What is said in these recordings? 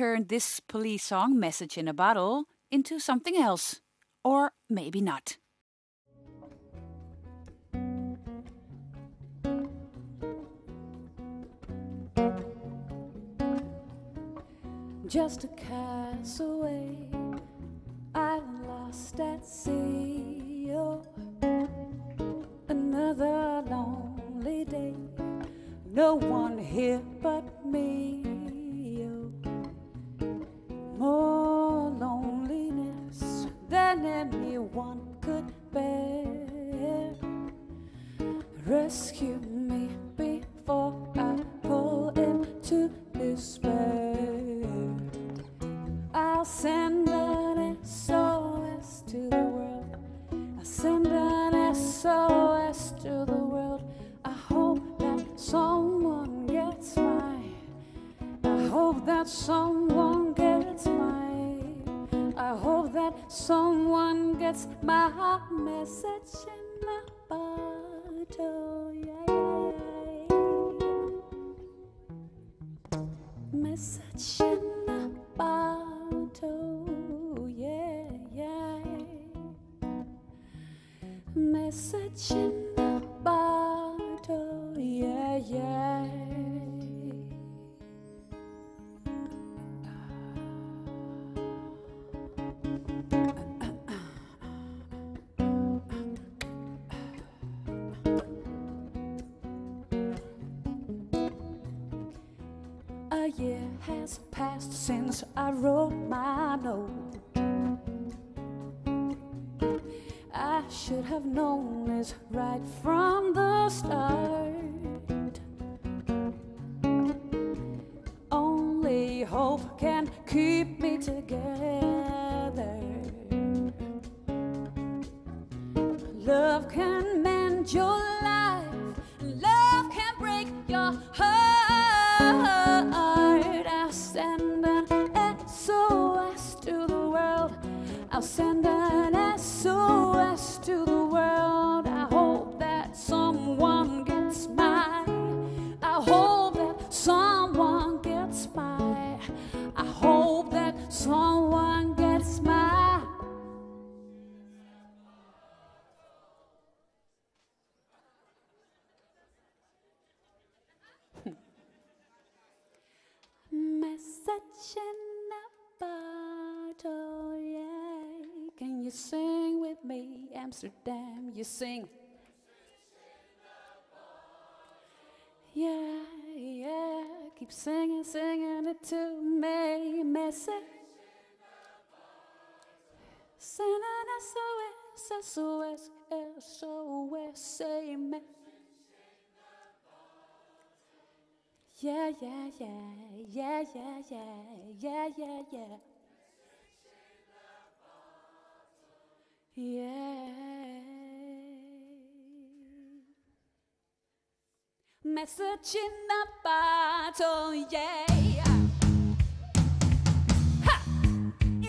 turn this police song, Message in a Bottle, into something else. Or maybe not. Just a castaway, island lost at sea. Oh, another lonely day, no one here but me. Anyone could bear. Rescue me before I fall into despair. I'll send an SOS to the world. I'll send an SOS to the world. I hope that someone gets my. I hope that someone that someone gets my message in a bottle. Yeah, yeah, yeah. Message in a bottle. Yeah, yeah. Message in a bottle. Yeah, yeah. Has passed since I wrote my note. I should have known this right from the start. Only hope can keep me together. Love can mend your life, love can break your heart. You sing with me, Amsterdam? You sing. Yeah, yeah. Keep singing, singing it to me. Message. Send an SOS, SOS, SOS, say me. Yeah, yeah, yeah, yeah, yeah, yeah, yeah, yeah, yeah. Yeah. Message in a bottle, yeah. Ha!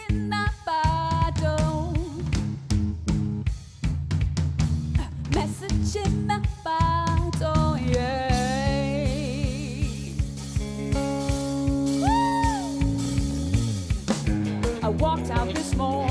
In a bottle. Message in a bottle, yeah. I walked out this morning.